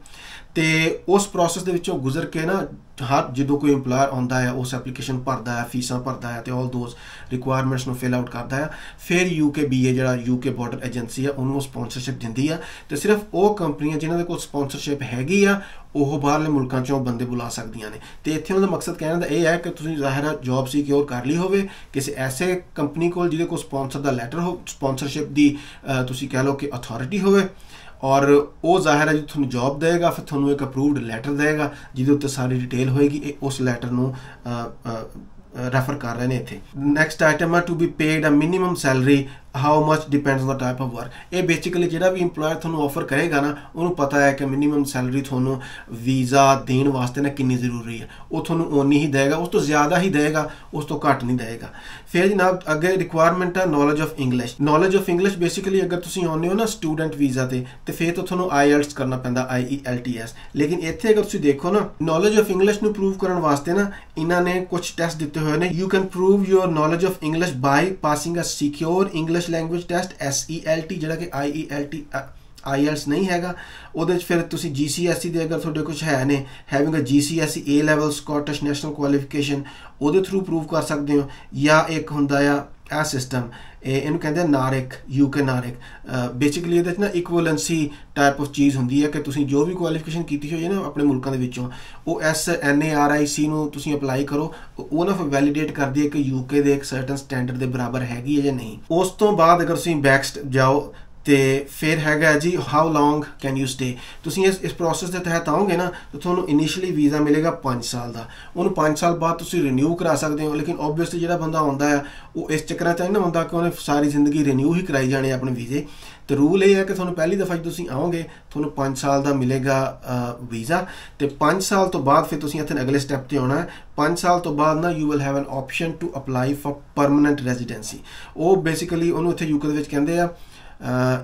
ਤੇ ਉਸ ਪ੍ਰੋਸੈਸ ਦੇ ਵਿੱਚੋਂ ਗੁਜ਼ਰ ਕੇ ਨਾ, ਹਰ ਜਦੋਂ ਕੋਈ EMPLOYER ਆਉਂਦਾ ਹੈ, ਉਸ ਐਪਲੀਕੇਸ਼ਨ ਭਰਦਾ ਹੈ ਫੀਸਾਂ ਭਰਦਾ ਹੈ ਤੇ ਆਲ ਦੋਸ ਰਿਕੁਆਇਰਮੈਂਟਸ ਨੂੰ ਫਿਲ ਆਊਟ ਕਰਦਾ ਹੈ, ਫਿਰ UKBA ਜਿਹੜਾ UK ਬਾਰਡਰ ਏਜੰਸੀ ਹੈ, ਉਹਨੂੰ ਸਪਾਂਸਰਸ਼ਿਪ ਦਿੰਦੀ ਆ ਤੇ ਸਿਰਫ ਉਹ ਕੰਪਨੀਆਂ ਜਿਨ੍ਹਾਂ ਦੇ ਕੋਲ ਸਪਾਂਸਰਸ਼ਿਪ ਹੈਗੀ ਆ, ਉਹ ਬਾਹਰਲੇ ਮੁਲਕਾਂ ਚੋਂ ਬੰਦੇ ਬੁਲਾ ਸਕਦੀਆਂ ਨੇ। ਤੇ ਇੱਥੇ ਉਹਨਾਂ ਦਾ ਮਕਸਦ ਕਹਿਣ ਦਾ ਇਹ ਹੈ ਕਿ ਤੁਸੀਂ ਜ਼ਾਹਿਰ ਜੌਬ ਸਿਕਿਉਰ ਕਰ ਲਈ ਹੋਵੇ, ਕਿਸੇ ਐਸੇ ਕੰਪਨੀ ਕੋਲ ਜਿਹਦੇ ਕੋਲ ਸਪਾਂਸਰ ਦਾ ਲੈਟਰ ਹੋ ਸਪਾਂਸਰਸ਼ਿਪ ਦੀ ਤੁਸੀਂ ਕਹਿ ਲਓ ਕਿ ਅਥਾਰਟੀ ਹੋਵੇ ਔਰ ਉਹ ਜ਼ਾਹਿਰ ਹੈ ਜੀ ਤੁਹਾਨੂੰ ਜੌਬ ਦੇਗਾ ਫਿਰ ਤੁਹਾਨੂੰ ਇੱਕ ਅਪਰੂਵਡ ਲੈਟਰ ਦੇਗਾ ਜਿਹਦੇ ਉੱਤੇ ਸਾਰੀ ਡਿਟੇਲ ਹੋਏਗੀ, ਇਹ ਉਸ ਲੈਟਰ ਨੂੰ ਰੈਫਰ ਕਰ ਰਹੇ ਨੇ ਇੱਥੇ। ਨੈਕਸਟ ਆਈਟਮ ਹੈ to be paid a minimum salary how much depends on the type of work ਇਹ ਬੇਸਿਕਲੀ ਜਿਹੜਾ ਵੀ EMPLOYER ਤੁਹਾਨੂੰ ਆਫਰ ਕਰੇਗਾ ਨਾ, ਉਹਨੂੰ ਪਤਾ ਹੈ ਕਿ ਮਿਨੀਮਮ ਸੈਲਰੀ ਤੁਹਾਨੂੰ ਵੀਜ਼ਾ ਦੇਣ ਵਾਸਤੇ ਨਾ ਕਿੰਨੀ ਜ਼ਰੂਰੀ ਹੈ। ਉਹ ਤੁਹਾਨੂੰ ਓਨੀ ਹੀ ਦੇਗਾ ਉਸ ਤੋਂ ਜ਼ਿਆਦਾ ਹੀ ਦੇਗਾ ਉਸ ਤੋਂ ਘੱਟ ਨਹੀਂ ਦੇਗਾ ਫਿਰ ਜਨਾਬ, ਅੱਗੇ ਰਿਕੁਆਇਰਮੈਂਟ ਹੈ knowledge of English knowledge of English basically ਅਗਰ ਤੁਸੀਂ ਆਉਂਦੇ ਹੋ ਨਾ ਸਟੂਡੈਂਟ ਵੀਜ਼ਾ ਤੇ ਤੇ ਫਿਰ ਤਾਂ ਤੁਹਾਨੂੰ IELTS ਕਰਨਾ ਪੈਂਦਾ IELTS ਲੇਕਿਨ ਇੱਥੇ ਅਗਰ ਤੁਸੀਂ ਦੇਖੋ ਨਾ ਨੌਲੇਜ ਆਫ ਇੰਗਲਿਸ਼ ਨੂੰ ਪ੍ਰੂਵ ਕਰਨ ਵਾਸਤੇ ਨਾ, ਇਹਨਾਂ ਨੇ ਕੁਝ ਟੈਸਟ ਦਿੱਤੇ ਹੋਏ ਨੇ। You can prove your knowledge of English by passing a secure English language test SELT ਜਿਹੜਾ ਕਿ IELT IELTS ਨਹੀਂ ਹੈਗਾ, ਉਹਦੇ ਵਿੱਚ ਫਿਰ ਤੁਸੀਂ GCSE ਦੇ ਅਗਰ ਤੁਹਾਡੇ ਕੁਝ ਹੈ ਨੇ having a GCSE A level Scottish national qualification ਉਹਦੇ ਥਰੂ ਪ੍ਰੂਵ ਕਰ ਸਕਦੇ ਹੋ, ਜਾਂ ਇੱਕ ਹੁੰਦਾ ਆ ਆ ਸਿਸਟਮ ਇਹ ਇਹਨੂੰ ਕਹਿੰਦੇ ਨਾਰਿਕ ਯੂਕੇ ਨਾਰਿਕ। ਬੇਸਿਕਲੀ ਇਹਦੇ ਵਿੱਚ ਨਾ ਇਕੁਇਵਲੈਂਸੀ ਟਾਈਪ ਆਫ ਚੀਜ਼ ਹੁੰਦੀ ਹੈ ਕਿ ਤੁਸੀਂ ਜੋ ਵੀ ਕੁਆਲੀਫਿਕੇਸ਼ਨ ਕੀਤੀ ਹੋਈ ਹੈ ਨਾ ਆਪਣੇ ਮੁਲਕਾਂ ਦੇ ਵਿੱਚੋਂ, ਉਹ S N A R I ਸੀ ਨੂੰ ਤੁਸੀਂ ਅਪਲਾਈ ਕਰੋ, ਉਹ ਨਾ ਫਿਰ ਵੈਲੀਡੇਟ ਕਰਦੀ ਹੈ ਕਿ ਯੂਕੇ ਦੇ ਇੱਕ ਸਰਟਨ ਸਟੈਂਡਰਡ ਦੇ ਬਰਾਬਰ ਹੈਗੀ ਹੈ ਜਾਂ ਨਹੀਂ। ਉਸ ਤੋਂ ਬਾਅਦ ਅਗਰ ਤੁਸੀਂ ਬੈਕਸਟ ਜਾਓ ਤੇ ਫਿਰ ਹੈਗਾ ਜੀ how long can you stay ਤੁਸੀਂ ਇਸ ਇਸ ਪ੍ਰੋਸੈਸ ਦੇ ਤਹਿਤ ਆਓਗੇ ਨਾ, ਤਾਂ ਤੁਹਾਨੂੰ ਇਨੀਸ਼ੀਅਲੀ ਵੀਜ਼ਾ ਮਿਲੇਗਾ 5 ਸਾਲ ਦਾ। ਉਹਨੂੰ 5 ਸਾਲ ਬਾਅਦ ਤੁਸੀਂ ਰੀਨਿਊ ਕਰਾ ਸਕਦੇ ਹੋ, ਲੇਕਿਨ ਆਬਵੀਅਸਲੀ ਜਿਹੜਾ ਬੰਦਾ ਆਉਂਦਾ ਹੈ ਉਹ ਇਸ ਚੱਕਰਾਂ 'ਚ ਨਹੀਂ ਹੁੰਦਾ ਕਿ ਉਹਨੇ ਸਾਰੀ ਜ਼ਿੰਦਗੀ ਰੀਨਿਊ ਹੀ ਕਰਾਈ ਜਾਣੇ ਆਪਣੇ ਵੀਜ਼ੇ ਤੇ ਰੂਲ ਇਹ ਹੈ ਕਿ ਤੁਹਾਨੂੰ ਪਹਿਲੀ ਦਫਾ ਜਦੋਂ ਤੁਸੀਂ ਆਓਗੇ, ਤੁਹਾਨੂੰ 5 ਸਾਲ ਦਾ ਮਿਲੇਗਾ ਵੀਜ਼ਾ ਤੇ 5 ਸਾਲ ਤੋਂ ਬਾਅਦ ਫਿਰ ਤੁਸੀਂ ਇੱਥੇ ਅਗਲੇ ਸਟੈਪ ਤੇ ਆਉਣਾ ਹੈ। 5 ਸਾਲ ਤੋਂ ਬਾਅਦ ਨਾ you will have an option to apply for permanent residency ਉਹ ਬੇਸਿਕਲੀ ਉਹਨੂੰ ਇੱਥੇ ਯੂਕੇ ਦੇ ਵਿੱਚ ਕਹਿੰਦੇ ਆ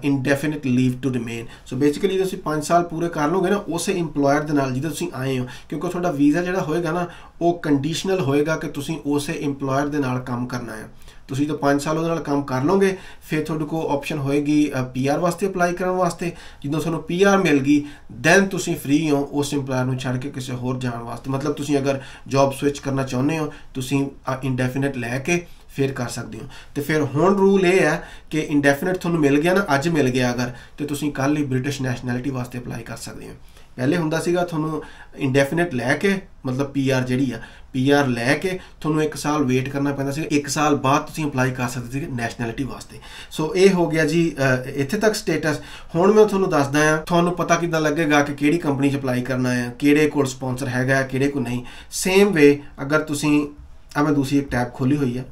indefinite leave to remain so basically ਤੁਸੀਂ 5 ਸਾਲ ਪੂਰੇ ਕਰ ਲੋਗੇ ਨਾ, ਉਸੇ EMPLOYER ਦੇ ਨਾਲ ਜਿਹਦੇ ਤੁਸੀਂ ਆਏ ਹੋ, ਕਿਉਂਕਿ ਤੁਹਾਡਾ ਵੀਜ਼ਾ ਜਿਹੜਾ ਹੋਏਗਾ ਨਾ, ਉਹ ਕੰਡੀਸ਼ਨਲ ਹੋਏਗਾ ਕਿ ਤੁਸੀਂ ਉਸੇ EMPLOYER ਦੇ ਨਾਲ ਕੰਮ ਕਰਨਾ ਹੈ। ਤੁਸੀਂ ਤਾਂ 5 ਸਾਲ ਉਹਦੇ ਨਾਲ ਕੰਮ ਕਰ ਲਓਗੇ, ਫਿਰ ਤੁਹਾਡੇ ਕੋਲ ਆਪਸ਼ਨ ਹੋਏਗੀ ਪੀਆਰ ਵਾਸਤੇ ਅਪਲਾਈ ਕਰਨ ਵਾਸਤੇ। ਜਦੋਂ ਤੁਹਾਨੂੰ ਪੀਆਰ ਮਿਲ ਗਈ ਦੈਨ ਤੁਸੀਂ ਫ੍ਰੀ ਹੋ ਉਸ EMPLOYER ਨੂੰ ਛੱਡ ਕੇ ਕਿਸੇ ਹੋਰ ਜਾਣ ਵਾਸਤੇ। ਮਤਲਬ ਤੁਸੀਂ ਅਗਰ ਜੌਬ ਸਵਿਚ ਕਰਨਾ ਚਾਹੁੰਦੇ ਹੋ, ਤੁਸੀਂ ਇਨਡੈਫੀਨਿਟ ਲੈ ਕੇ ਫਿਰ ਕਰ ਸਕਦੇ ਹੋ। ਤੇ ਫਿਰ ਹੁਣ ਰੂਲ ਇਹ ਹੈ ਕਿ ਇਨਡੈਫੀਨਿਟ ਤੁਹਾਨੂੰ ਮਿਲ ਗਿਆ ਨਾ, ਅੱਜ ਮਿਲ ਗਿਆ ਅਗਰ, ਤੇ ਤੁਸੀਂ ਕੱਲ ਹੀ ਬ੍ਰਿਟਿਸ਼ ਨੈਸ਼ਨੈਲਿਟੀ ਵਾਸਤੇ ਅਪਲਾਈ ਕਰ ਸਕਦੇ ਹੋ। ਪਹਿਲੇ ਹੁੰਦਾ ਸੀਗਾ ਤੁਹਾਨੂੰ ਇਨਡੈਫੀਨਿਟ ਲੈ ਕੇ, ਮਤਲਬ ਪੀਆਰ ਜਿਹੜੀ ਆ ਪੀਆਰ ਲੈ ਕੇ ਤੁਹਾਨੂੰ 1 ਸਾਲ ਵੇਟ ਕਰਨਾ ਪੈਂਦਾ ਸੀ 1 ਸਾਲ ਬਾਅਦ ਤੁਸੀਂ ਅਪਲਾਈ ਕਰ ਸਕਦੇ ਸੀ ਨੈਸ਼ਨੈਲਿਟੀ ਵਾਸਤੇ। ਸੋ ਇਹ ਹੋ ਗਿਆ ਜੀ ਇੱਥੇ ਤੱਕ ਸਟੇਟਸ ਹੁਣ ਮੈਂ ਤੁਹਾਨੂੰ ਦੱਸਦਾ ਆ ਤੁਹਾਨੂੰ ਪਤਾ ਕਿਦਾਂ ਲੱਗੇਗਾ ਕਿ ਕਿਹੜੀ ਕੰਪਨੀ 'ਚ ਅਪਲਾਈ ਕਰਨਾ ਹੈ, ਕਿਹੜੇ ਕੋਲ ਸਪਾਂਸਰ ਹੈਗਾ, ਕਿਹੜੇ ਕੋ ਨਹੀਂ। ਸੇਮ ਵੇ ਅਗਰ ਤੁਸੀਂ, ਆ ਮੈਂ ਦੂਸਰੀ ਇੱਕ ਟੈਬ ਖੋਲੀ ਹੋਈ ਆ।